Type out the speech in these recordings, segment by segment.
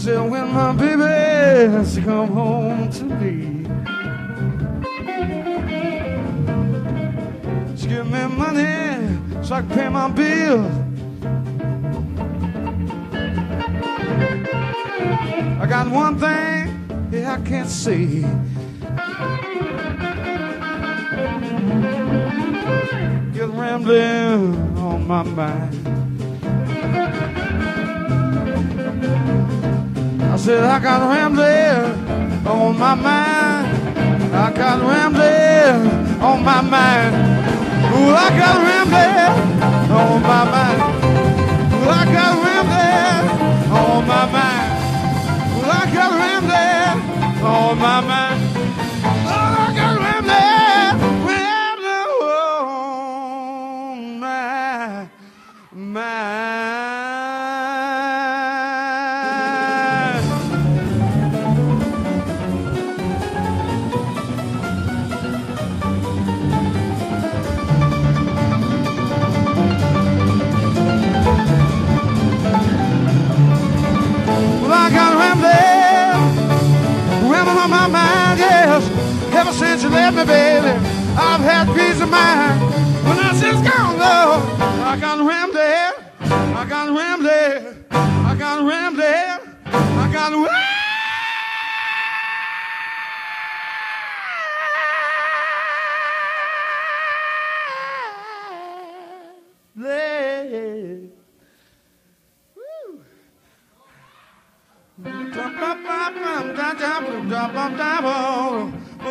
said when my baby she come home to me, she give me money so I can pay my bills. I got one thing, yeah, I can't see. Get rambling on my mind. Said I got rambling on my mind. I got rambling on my mind. Ooh, I got rambling on my mind. I got rambling on my mind. I got rambling on my mind. Me, baby, I've had peace of mind. When I just gone, Lord, I got rambling, I got rambling, I got rambling, I got rambling. Woo.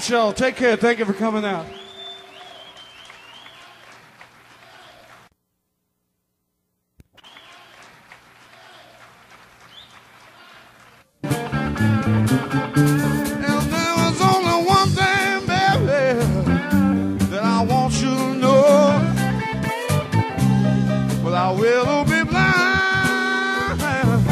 night, y'all. Take care. Thank you for coming out. There's only one thing, baby, that I want you to know. Well, I will be blind and there was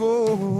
see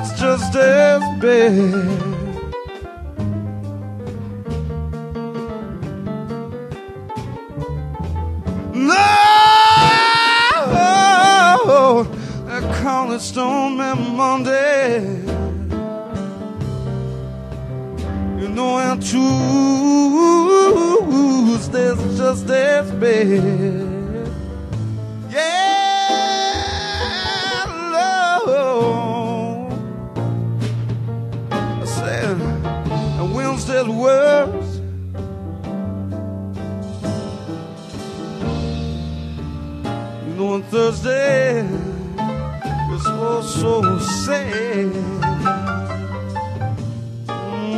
Tuesday's just as bad. No, they call it Stormy Monday. You know and Tuesday's just as bad. Worse. You know, on Thursday, it's so, so sad. Mm.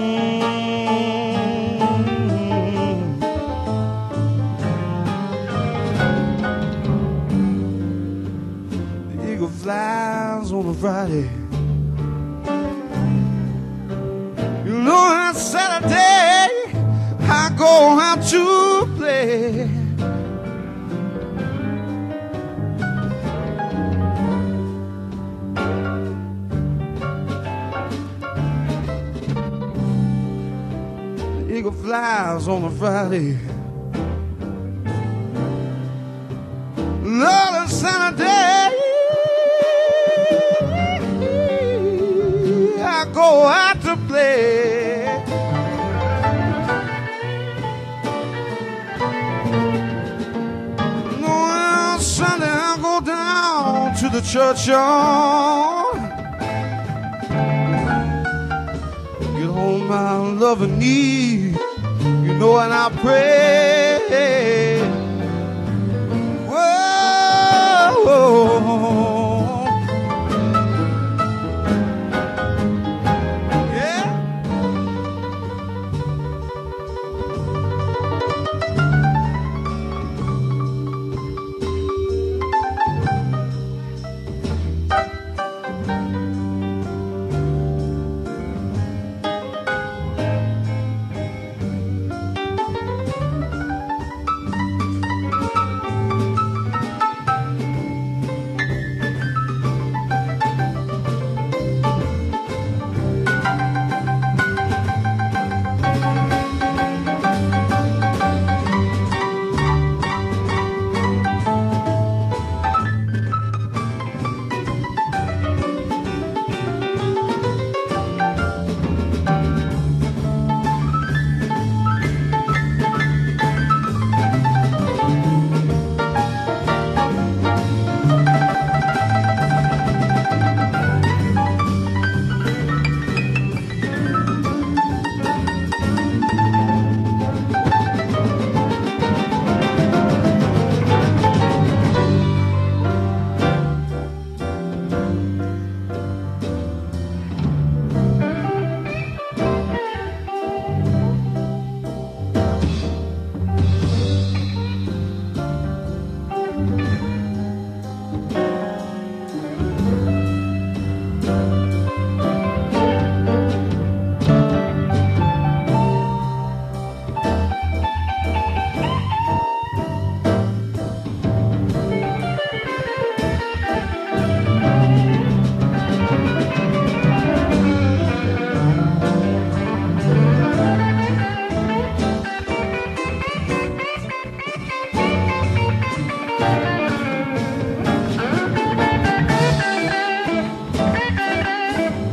The eagle flies on a Friday. Flies on a Friday. Lord and Saturday, I go out to play. On Sunday I go down to the churchyard. Get on my loving knees, know, and I pray. Whoa.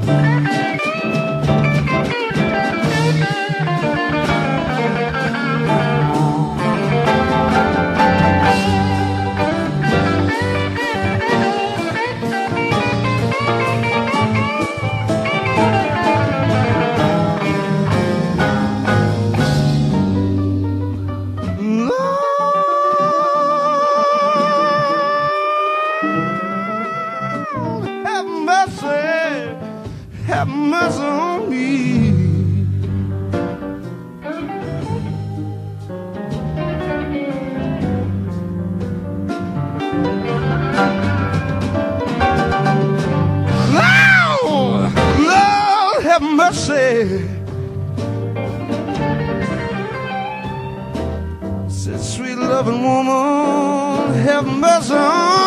Lord, loving woman, have mercy on.